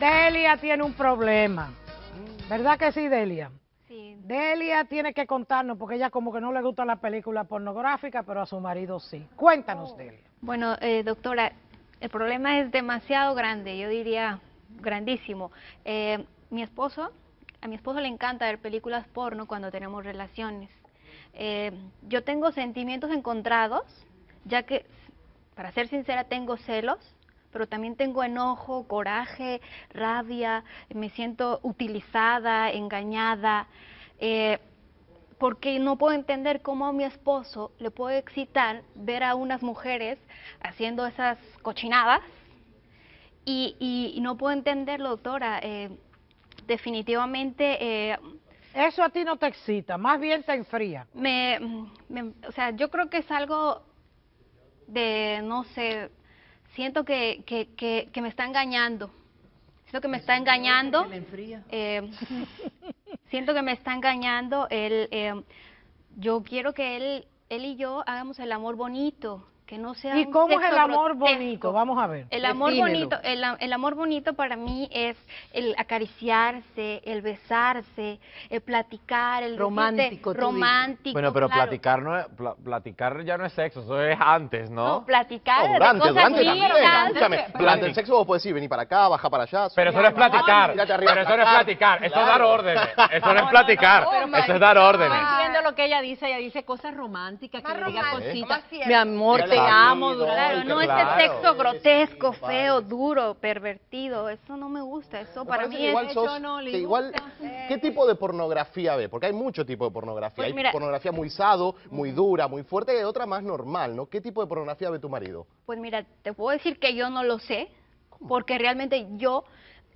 Delia tiene un problema. ¿Verdad que sí, Delia? Sí. Delia tiene que contarnos porque ella como que no le gusta la película pornográfica, pero a su marido sí. Cuéntanos, Delia. Bueno, eh, doctora, el problema es demasiado grande, yo diría grandísimo. Eh, mi esposo, a mi esposo le encanta ver películas porno cuando tenemos relaciones. Eh, yo tengo sentimientos encontrados, ya que, para ser sincera, tengo celos, pero también tengo enojo, coraje, rabia, me siento utilizada, engañada. Eh, porque no puedo entender cómo a mi esposo le puede excitar ver a unas mujeres haciendo esas cochinadas y, y- y no puedo entenderlo, doctora. Eh, definitivamente eh, Eso a ti no te excita, más bien te enfría. me, me- o sea, yo creo que es algo de, no sé, siento que, que, que, que me está engañando. Siento que me está engañando. Eh, siento que me está engañando. Él, eh, yo quiero que él, él y yo hagamos el amor bonito, que no sea ¿Y un cómo es el amor grotesco. bonito? Vamos a ver. El amor bonito, el, el amor bonito para mí es el acariciarse, el besarse, el platicar, el decirte Romántico, dices. romántico. Bueno, pero claro. platicar no es, platicar ya no es sexo, eso es antes, ¿no? No, platicar No, de durante, cosas durante también. Escúchame, durante el sexo vos podés decir, vení para acá, baja para allá. Pero eso no es platicar, pero eso no es platicar. eso es dar órdenes, eso no es platicar, eso es dar Yo órdenes. entiendo lo que ella dice, ella dice cosas románticas, que le diga cositas. Mi amor, te el amo. marido, durante- Claro, no claro. ese sexo grotesco, sí, feo, duro, pervertido. Eso no me gusta. Eso Me para mí que es. igual eso sos- no le que igual, ¿qué tipo de pornografía ve? Porque hay mucho tipo de pornografía. Pues hay pornografía muy sado, muy dura, muy fuerte, y hay otra más normal, ¿no? ¿Qué tipo de pornografía ve tu marido? Pues mira, te puedo decir que yo no lo sé, porque realmente yo,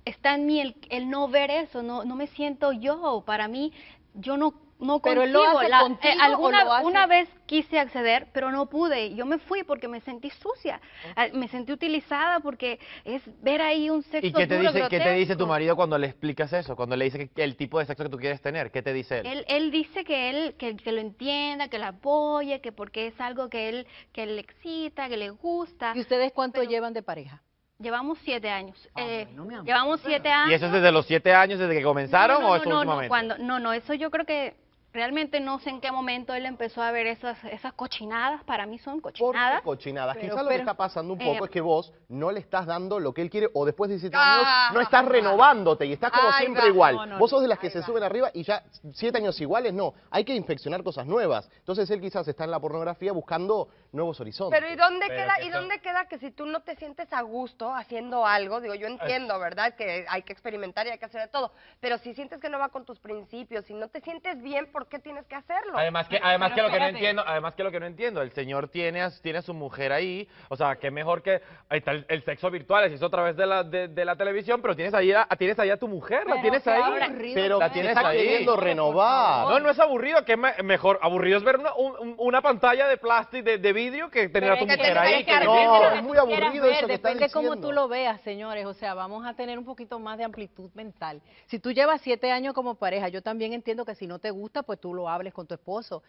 está en mí el, el no ver eso, no, no me siento yo. Para mí, yo no, no ¿Pero él lo hace La- contigo o alguna, lo hace? una vez quise acceder, pero no pude. Yo me fui porque me sentí sucia, Ah, me sentí utilizada porque es ver ahí un sexo ¿Y qué te duro, dice, qué te dice tu marido cuando le explicas eso? Cuando le dice que el tipo de sexo que tú quieres tener, ¿qué te dice él? Él, él dice que él que, que lo entienda, que lo apoye, que porque es algo que él que le excita, que le gusta. ¿Y ustedes cuánto Pero- llevan de pareja? Llevamos siete años. Ah, Eh, llevamos siete años. ¿Y eso es desde los siete años, desde que comenzaron No, no, o no, eso no, no, últimamente? cuando, no, no, eso yo creo que realmente no sé en qué momento él empezó a ver esas, esas cochinadas. Para mí son ¿Por qué cochinadas. cochinadas? Pero- Quizás lo que está pasando un eh, poco es que vos no le estás dando lo que él quiere o después de 17 Ah, años no estás renovándote y estás como siempre va. igual. No, no, vos sos de las que se va. suben arriba y ya siete años iguales, no. Hay que infeccionar cosas nuevas. Entonces él quizás está en la pornografía buscando nuevos horizontes. Pero ¿y dónde Pero queda que y dónde queda que si tú no te sientes a gusto haciendo algo, digo, yo entiendo, ¿verdad? Que hay que experimentar y hay que hacer de todo, pero si sientes que no va con tus principios, si no te sientes bien, ¿por qué tienes que hacerlo? Además que, además que pero lo que no entiendo, además que lo que no entiendo, el señor tiene a, tiene a su mujer ahí, o sea, que mejor que ahí está el, el sexo virtual, se hizo a través de la, de, de la televisión, pero tienes ahí a, tienes ahí a tu mujer, la tienes ahí. Pero la tienes está ahí. queriendo renovar. No, no es aburrido, que es me- mejor, aburrido es ver una, un- una pantalla de plástico, de, de vidrio, que tener a tu mujer ahí. que No, es muy aburrido eso que está Depende cómo tú lo veas, señores. O sea, vamos a tener un poquito más de amplitud mental. Si tú llevas siete años como pareja, yo también entiendo que si no te gusta, pues tú lo hables con tu esposo.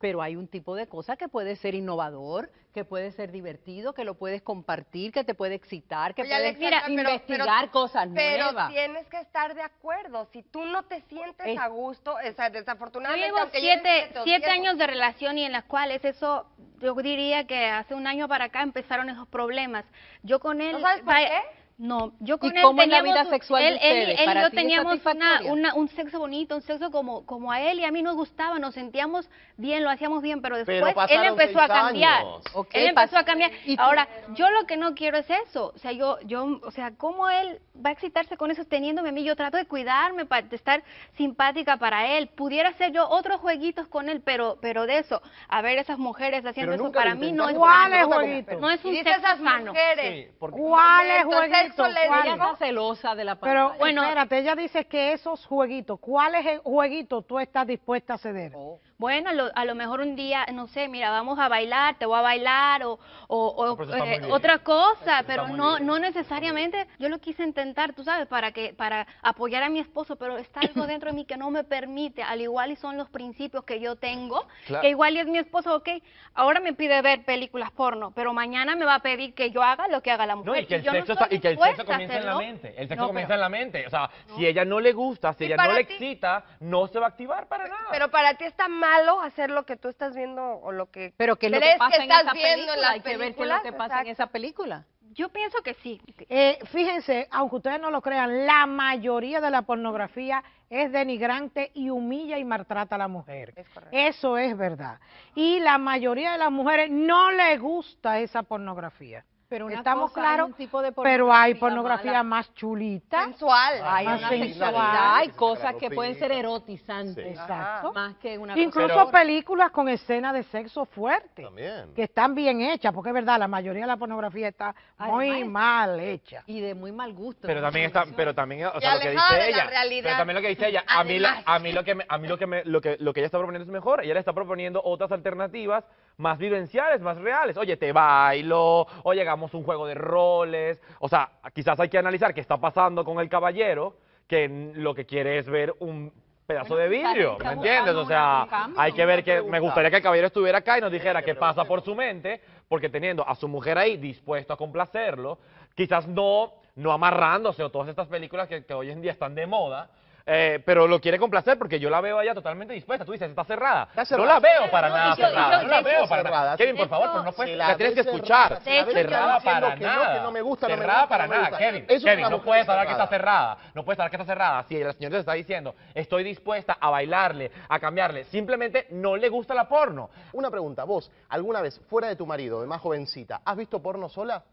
Pero hay un tipo de cosa que puede ser innovador, que puede ser divertido, que lo puedes compartir, que te puede excitar, que Oye, puedes Alexandra, pero- investigar pero- cosas Pero nuevas. tienes que estar de acuerdo. Si tú no te sientes Es- a gusto, o sea, Yo desafortunadamente, llevo siete, siete o siete años de relación y en las cuales eso, yo diría que hace un año para acá empezaron esos problemas. Yo con él... ¿No sabes por qué? No, yo con ¿Y él cómo es la teníamos vida un- sexual de él, él- ustedes? él y ¿Para yo ti es teníamos una, un sexo bonito, un sexo como, como a él y a mí nos gustaba, nos sentíamos bien, lo hacíamos bien, pero Pero después él empezó a cambiar. él empezó a cambiar. Ahora, yo lo que no quiero es eso. O sea, yo, yo, o sea, ¿cómo él va a excitarse con eso teniéndome a mí? Yo trato de cuidarme, para de estar simpática para él. Pudiera hacer yo otros jueguitos con él, pero, pero de eso, a ver esas mujeres haciendo Pero eso para mí no es intentaste, ¿Cuáles porque no jueguitos? es Y un sexo esas sano. mujeres. Sí, porque- ¿Cuáles Entonces, jueguitos? eso le. Ella está celosa de la Pero, pantalla. Bueno. espérate, ella dice que esos jueguitos, ¿cuáles jueguitos tú estás dispuesta a ceder? Oh. Bueno, lo- a lo mejor un día, no sé, mira, vamos a bailar, te voy a bailar o, o- No, eh, otra cosa, pero no, no necesariamente. Yo lo quise intentar, tú sabes, para que para apoyar a mi esposo, pero está algo dentro de mí que no me permite, al igual y son los principios que yo tengo, Claro. que igual y es mi esposo, ok, ahora me pide ver películas porno, pero mañana me va a pedir que yo haga lo que haga la mujer. No, y que el yo sexo, estoy está- y que el sexo a comienza en la mente. El sexo No, comienza pero- en la mente. O sea, si ella no le gusta, si ella no le ti- excita, no se va a activar para nada. Pero para ti está malo hacer lo que tú estás viendo o lo que Pero ¿qué es lo crees que pasa en estás esa viendo película? en las Hay que ver qué es lo que pasa en esa película. Yo pienso que sí. Eh, fíjense, aunque ustedes no lo crean, la mayoría de la pornografía es denigrante y humilla y maltrata a la mujer. Es. Eso es verdad. Y la mayoría de las mujeres no le gusta esa pornografía. Pero una Estamos cosa claros, un tipo de pero hay pornografía mala. más chulita. sensual. Hay más una sensual. sexualidad, hay Claro, cosas que pueden ser erotizantes. Sí. Exacto. Más que una Incluso cosa. películas con escenas de sexo fuerte. También. Que están bien hechas, porque es verdad, la mayoría de la pornografía está muy Además, mal hecha. Y de muy mal gusto. Pero también está, pero también, o sea, lo que dice ella, pero también lo que dice ella, a mí, la- a mí lo que me, a mí lo que me, lo que, lo que ella está proponiendo es mejor. Ella le está proponiendo otras alternativas más vivenciales, más reales. Oye, te bailo, oye, hagamos un juego de roles. O sea, quizás hay que analizar qué está pasando con el caballero, que lo que quiere es ver un pedazo Bueno, de vidrio, ¿me entiendes? buscando O sea, cambio, hay que ver que me gustaría que el caballero estuviera acá y nos dijera qué pasa por su mente, porque teniendo a su mujer ahí dispuesto a complacerlo, quizás no, no amarrándose o todas estas películas que, que hoy en día están de moda, eh, pero lo quiere complacer porque yo la veo a ella totalmente dispuesta. Tú dices, está cerrada. Está No la veo para No, nada yo- cerrada. yo- No la veo para nada. Kevin, por favor, pero no fue, Si la, la tienes que escuchar. cerrada, para nada. no me gusta, cerrada para nada. Kevin. Kevin, no puedes hablar que está cerrada. cerrada. No puedes hablar que está cerrada. Si la señora te está diciendo, estoy dispuesta a bailarle, a cambiarle, simplemente no le gusta la porno. Una pregunta, vos, ¿alguna vez, fuera de tu marido, de más jovencita, has visto porno sola?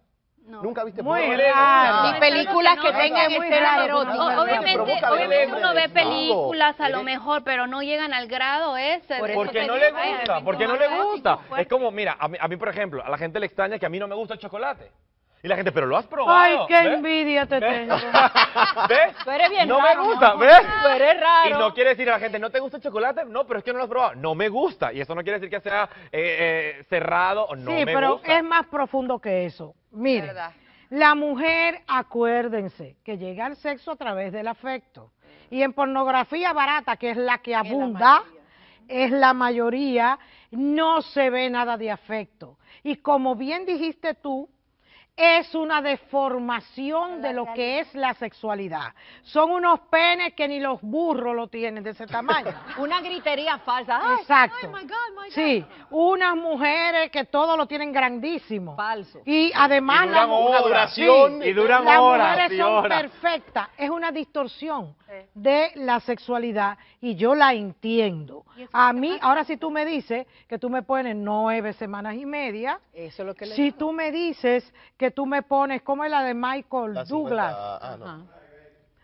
No. ¿Nunca viste Muy porno? raro. Y películas que No, tengan escenas eróticas. obviamente, obviamente uno ve películas a lo mejor, pero no llegan al grado ese. Por Porque que no le digo, "Ay, gusta, porque no le gusta. fuerte". Es como, mira, a mí, a mí, por ejemplo, a la gente le extraña que a mí no me gusta el chocolate. Y la gente, pero lo has probado. Ay, qué ¿ves? envidia te ¿Ves? tengo. ¿Ves? Tú eres bien no raro, me gusta, ¿no? ¿ves? Tú eres raro. Y no quiere decir a la gente, ¿no te gusta el chocolate? No, pero es que no lo has probado. No me gusta. Y eso no quiere decir que sea eh, eh, cerrado o no sí, me pero gusta. es más profundo que eso. Mire, Verdad. la mujer, acuérdense, que llega al sexo a través del afecto. Y en pornografía barata, que es la que abunda, es la mayoría, no se ve nada de afecto. Y como bien dijiste tú, es una deformación de lo que es la sexualidad. Son unos penes que ni los burros lo tienen de ese tamaño. Una gritería falsa. Ay, Exacto. ay, my God, my God. Sí, unas mujeres que todo lo tienen grandísimo. Falso. Y además Y la duran horas, duración. y duran las horas mujeres y son horas. perfectas. Es una distorsión Sí. de la sexualidad y yo la entiendo. ¿Y eso A mí, ahora si tú me dices que tú me pones nueve semanas y media, Eso es lo que le si digo. tú me dices que tú me pones, como es la de Michael La 50, Douglas? ah, no. Ajá.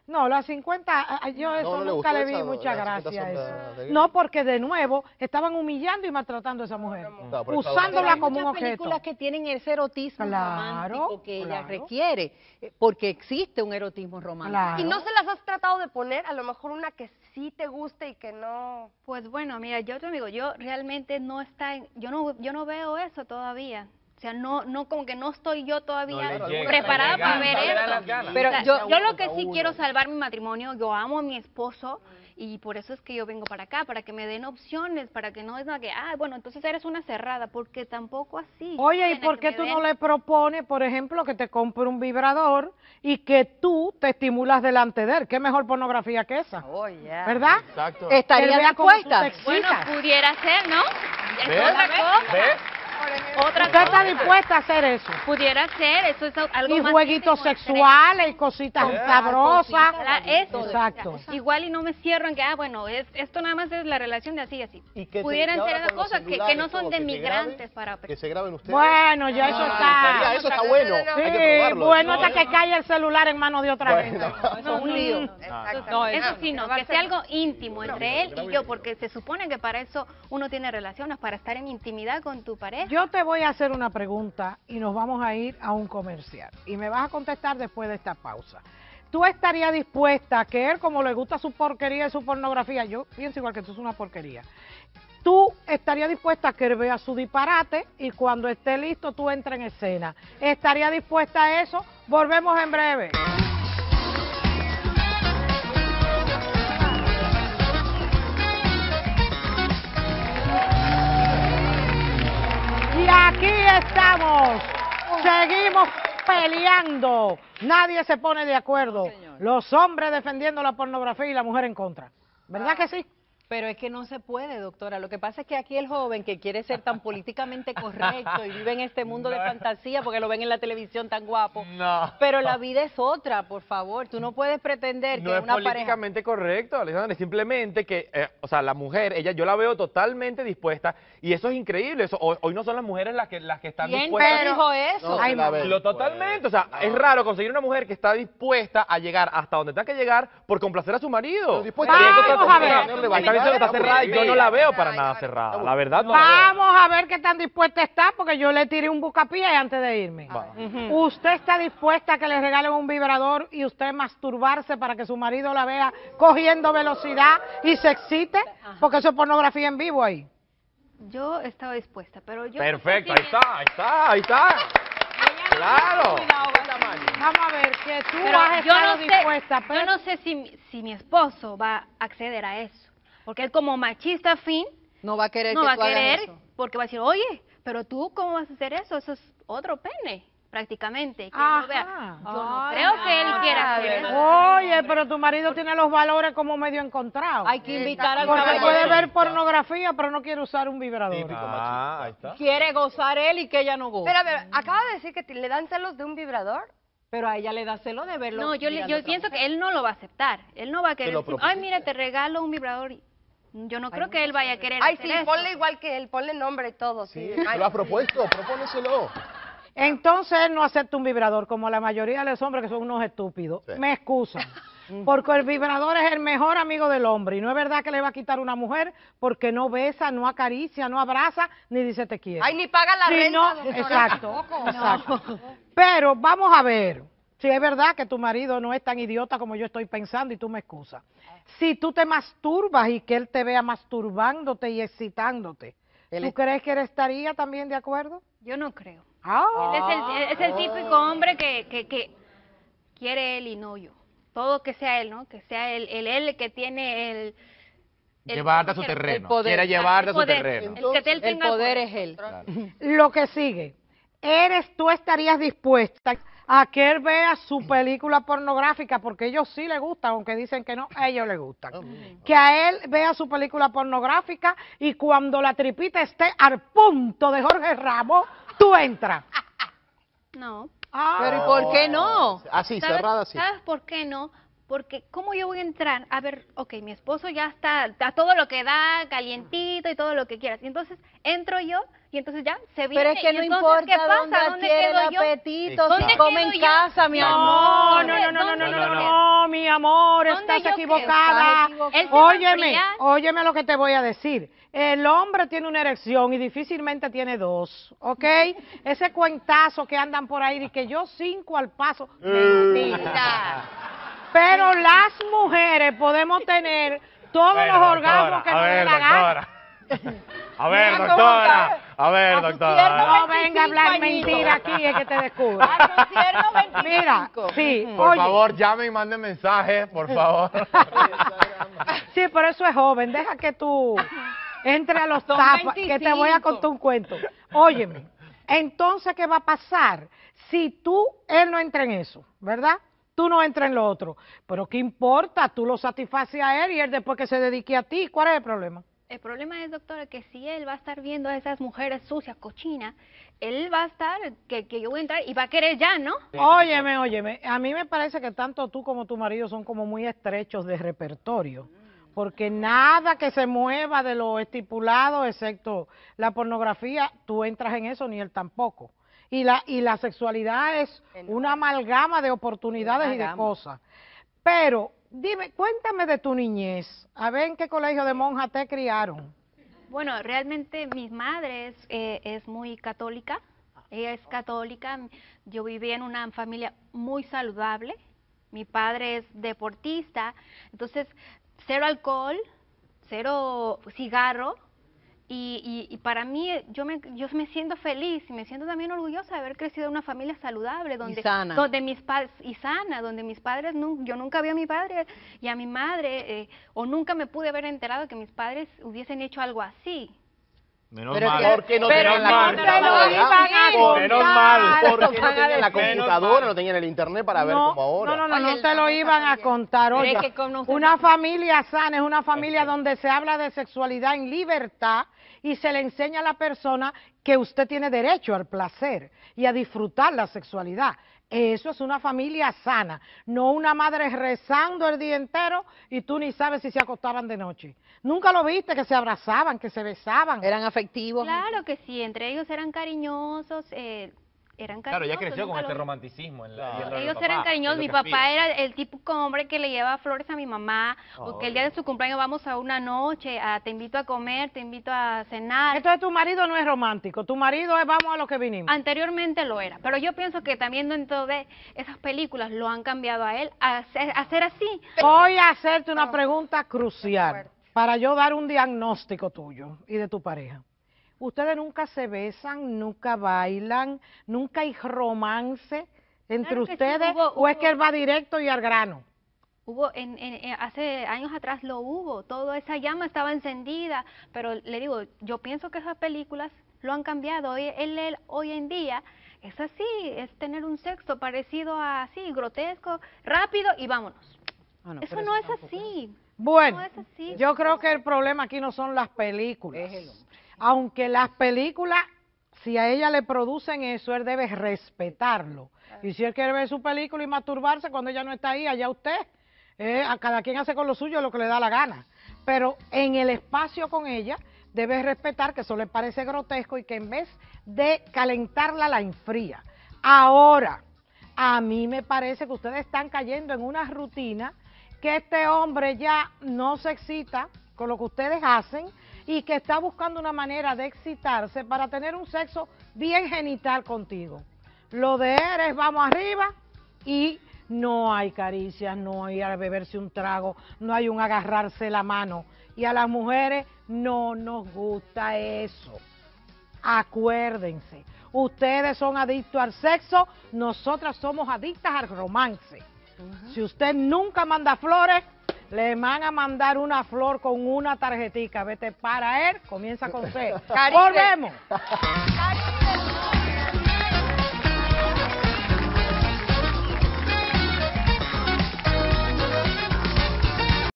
No, las 50, ah, ah, yo eso no nunca le vi esa, mucha las 50 gracia eso. de- de- No, porque de nuevo estaban humillando y maltratando a esa mujer, eso- usándola hay como un objeto. películas que tienen ese erotismo Claro, romántico que ella claro. requiere, eh, porque existe un erotismo romántico. Claro. ¿Y no se las has tratado de poner? A lo mejor una que sí te guste y que no... Pues bueno, mira, yo te digo, yo realmente no está, en- yo no, yo no veo eso todavía. O sea, no, no, como que no estoy yo todavía No le llega, preparada para ver ganas. Pero O sea, yo- yo, lo que sí quiero salvar mi matrimonio, yo amo a mi esposo y por eso es que yo vengo para acá, para que me den opciones, para que no es nada que, ah, bueno, entonces eres una cerrada, porque tampoco así. Oye, ¿y por qué tú no le propones, por ejemplo, que te compre un vibrador y que tú te estimulas delante de él? ¿Qué mejor pornografía que esa? Oh, yeah. ¿Verdad? Exacto. ¿Estaría te excitas. Bueno, pudiera ser, ¿no? Es otra cosa. ¿Ves? Otra ¿Usted está cosa. dispuesta a hacer eso? Pudiera ser, eso es algo Y más jueguitos sexuales y cositas Yeah. sabrosas. La- eso, Exacto. igual y no me cierro en que, ah, bueno, es, esto nada más es la relación de así y así. Y que te- Pudieran ser esas cosas que, no son todo, de migrantes grabe, para... Que se graben ustedes. Bueno, ya eso Estaría- está. Eso está bueno. No, no, no. Hay que Sí, probarlo. bueno hasta que caiga el celular en manos de otra Bueno. gente. Eso es un lío. No, eso- sí, no, que sea algo íntimo entre él y yo, porque se supone que para eso uno tiene relaciones, para estar en intimidad con tu pareja. Yo te voy a hacer una pregunta y nos vamos a ir a un comercial. Y me vas a contestar después de esta pausa. ¿Tú estarías dispuesta a que él, como le gusta su porquería y su pornografía, yo pienso igual que tú es una porquería, tú estarías dispuesta a que él vea su disparate y cuando esté listo tú entres en escena. ¿Estaría dispuesta a eso? Volvemos en breve. Aquí estamos. Seguimos peleando. Nadie se pone de acuerdo. Los hombres defendiendo la pornografía y la mujer en contra. ¿Verdad que sí? Pero es que no se puede, doctora. Lo que pasa es que aquí el joven que quiere ser tan políticamente correcto y vive en este mundo de fantasía porque lo ven en la televisión tan guapo. No. Pero la vida es otra, por favor. Tú no puedes pretender No que es una pareja... políticamente correcto, Alexandra, es simplemente que, eh, o sea, la mujer, ella, yo la veo totalmente dispuesta y eso es increíble. Eso, hoy, hoy no son las mujeres las que, las que están ¿Quién dispuestas. te dijo eso? No, Ay, no. Lo totalmente, o sea, es raro conseguir una mujer que está dispuesta a llegar hasta donde tenga que llegar por complacer a su marido. Vamos a ver. Está cerrada y yo no la veo para nada cerrada. La verdad no la veo. Vamos a ver qué tan dispuesta está, porque yo le tiré un bucapié antes de irme. ¿Usted está dispuesta a que le regalen un vibrador y usted masturbarse para que su marido la vea cogiendo velocidad y se excite? Porque eso es pornografía en vivo ahí. Yo estaba dispuesta, pero yo... Perfecto, ahí está, ahí está, ahí está. Claro. Vamos a ver, que tú Pero has yo estado no sé, dispuesta, pero yo no sé si, mi- si mi esposo va a acceder a eso, porque él como machista fin No va a querer no que va a hagas querer, eso. porque va a decir, oye, pero tú cómo vas a hacer eso, eso es otro pene, prácticamente. que él vea. Yo no creo que él quiera hacer eso. Oye, pero tu marido tiene los valores como medio encontrados. Hay que invitar al Porque puede ver pornografía, pero no quiere usar un vibrador. Típico. Ah, ahí está. Quiere gozar él y que ella no goce. Pero a ver, acaba de decir que te- le dan celos de un vibrador. Pero a ella le da celo de verlo. No, yo, le- yo a pienso mujer. que él no lo va a aceptar. Él no va a querer decir, ay, mira, te regalo un vibrador. y- Yo no creo que él vaya a querer Ay, hacer sí, eso. ponle igual que él, ponle nombre y todo. Sí. ¿Sí? Ay, ¿Lo has propuesto? Propóneselo. Entonces él no acepta un vibrador, como la mayoría de los hombres que son unos estúpidos. Sí. Me excusan. Porque el vibrador es el mejor amigo del hombre. Y no es verdad que le va a quitar una mujer porque no besa, no acaricia, no abraza, ni dice te quiero. Ay, ni paga la Sí, renta. no, doctora, exacto, exacto. Pero vamos a ver, si es verdad que tu marido no es tan idiota como yo estoy pensando y tú me excusas. Si tú te masturbas y que él te vea masturbándote y excitándote, Él ¿tú es- crees que él estaría también de acuerdo? Yo no creo. Ah. Él es el, es el típico hombre que, que, que quiere él y no yo. Todo que sea él, ¿no? Que sea él, el él que tiene el... el- Llevarte a su terreno. poder. Quiere llevarte a su poder, terreno. El que él El poder es él. Lo que sigue, ¿eres tú estarías dispuesta a que él vea su película pornográfica? Porque ellos sí le gustan, aunque dicen que no, a ellos les gustan. Que a él vea su película pornográfica y cuando la tripita esté al punto de Jorge Ramos, tú entras. No. Ah. Pero ¿y por qué no? Así, ¿Sabes, cerrada, así. ¿Sabes por qué no? Porque ¿cómo yo voy a entrar? A ver, ok, mi esposo ya está, está todo lo que da, calientito y todo lo que quieras. Y entonces entro yo y entonces ya se viene. Pero es que no entonces, importa ¿qué pasa? dónde ¿Dónde adquiere el quedo yo? apetito, ¿Dónde si come quedo en yo? casa, mi No, amor. No, no, no, no, no, no, ¿Dónde no, no, quedo? no, mi amor, ¿Dónde estás quedo? equivocada. Estás equivocada. A Óyeme, óyeme lo que te voy a decir. El hombre tiene una erección y difícilmente tiene dos, ¿ok? Ese cuentazo que andan por ahí y que yo cinco al paso, mentira. Pero las mujeres podemos tener todos Bueno, los doctora, orgasmos que a nos dé ver, la gana. doctora. A ver, doctora. A ver, A doctora. No venga a hablar 25 mentira aquí, es que te descubro. A tus tiernos 25. Mira, sí, Por oye, favor, llame y mande mensaje, por favor. Sí, pero eso es joven. Deja que tú entre a los tapas, que te voy a 25. contar un cuento. Óyeme, entonces, ¿qué va a pasar? Si tú, él no entra en eso, ¿verdad? Tú no entras en lo otro. Pero ¿qué importa? Tú lo satisfaces a él y él después que se dedique a ti. ¿Cuál es el problema? El problema es, doctora, que si él va a estar viendo a esas mujeres sucias, cochinas, él va a estar, que, que yo voy a entrar y va a querer ya, ¿no? Óyeme, óyeme, a mí me parece que tanto tú como tu marido son como muy estrechos de repertorio, porque nada que se mueva de lo estipulado, excepto la pornografía, tú entras en eso ni él tampoco. Y la, y la sexualidad es una amalgama de oportunidades y de cosas. Pero, dime, cuéntame de tu niñez, a ver en qué colegio de monjas te criaron. Bueno, realmente mi madre es, eh, es muy católica, ella es católica, yo viví en una familia muy saludable, mi padre es deportista, entonces cero alcohol, cero cigarro, Y, y, y para mí, yo me, yo me siento feliz y me siento también orgullosa de haber crecido en una familia saludable, donde, sana. donde mis padres, y sana, donde mis padres, nu- yo nunca vi a mi padre y a mi madre, eh, o nunca me pude haber enterado que mis padres hubiesen hecho algo así. Menos Pero mal. es que- ¿Por qué no Pero tenían no la te lo computadora? iban a ¿Por- Menos mal. ¿Por qué no tenían la computadora, no tenían el internet para ver como ahora? No, no, no, Oye, no te lo iban a contar. Que conocer una familia sana es una familia donde se habla de sexualidad en libertad y se le enseña a la persona que usted tiene derecho al placer y a disfrutar la sexualidad. Eso es una familia sana, no una madre rezando el día entero y tú ni sabes si se acostaban de noche. Nunca lo viste que se abrazaban, que se besaban. Eran afectivos. Claro que sí, entre ellos eran cariñosos, eh, eran Claro, ya cariñosos, creció con este romanticismo. En la, Claro. Ellos papá, eran cariñosos. Mi papá aspira. era el típico hombre que le lleva flores a mi mamá, o que el día de su cumpleaños vamos a una noche, a, te invito a comer, te invito a cenar. Entonces tu marido no es romántico, tu marido es vamos a lo que vinimos. Anteriormente lo era, pero yo pienso que también dentro de esas películas lo han cambiado a él a ser, a ser así. Voy a hacerte una pregunta crucial para yo dar un diagnóstico tuyo y de tu pareja. Ustedes nunca se besan, nunca bailan, nunca hay romance entre Claro que sí, ustedes hubo- o es que él va directo y al grano. Hubo, en, en- en- hace años atrás lo hubo, toda esa llama estaba encendida, pero le digo, yo pienso que esas películas lo han cambiado. Hoy, él, él hoy en día es así, es tener un sexo parecido a así, grotesco, rápido y vámonos. Ah, no, eso no eso es así. Bueno, No es así. yo creo que el problema aquí no son las películas. Es el hombre. Aunque las películas, si a ella le producen eso, él debe respetarlo. Y si él quiere ver su película y masturbarse cuando ella no está ahí, allá usted. Eh, a cada quien hace con lo suyo lo que le da la gana. Pero en el espacio con ella, debe respetar que eso le parece grotesco y que en vez de calentarla, la enfría. Ahora, a mí me parece que ustedes están cayendo en una rutina que este hombre ya no se excita con lo que ustedes hacen y que está buscando una manera de excitarse para tener un sexo bien genital contigo. Lo de él es vamos arriba y no hay caricias, no hay a beberse un trago, no hay un agarrarse la mano. Y a las mujeres no nos gusta eso. Acuérdense, ustedes son adictos al sexo, nosotras somos adictas al romance. Si usted nunca manda flores, le van a mandar una flor con una tarjetica. Vete para él, comienza con C. Volvemos.